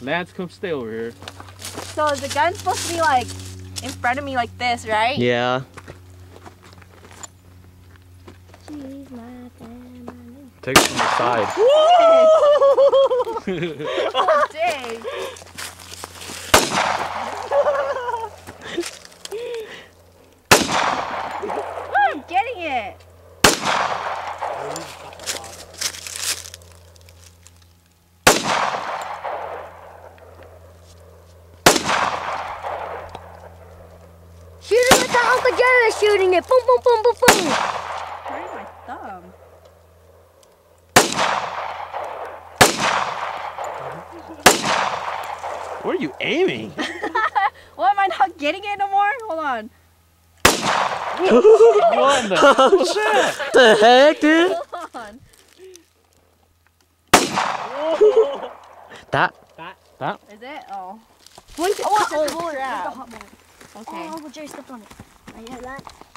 Lance, come stay over here. So the gun's supposed to be like in front of me like this, right? Yeah. She's my family. Take it from the side. Oh, dang. oh, I'm getting it. It with the is shooting it. Boom, boom, boom, boom, boom. Hurting my thumb. Where are you aiming? Well, am I not getting it no more? Hold on. what the hell was that? the heck, dude? Hold on. That. Is it? Oh. One, Oh, it's oh, a oh, cold boy. crap. It's a hot boy. Okay. Oh, Uncle Jerry stepped on it. I hear that.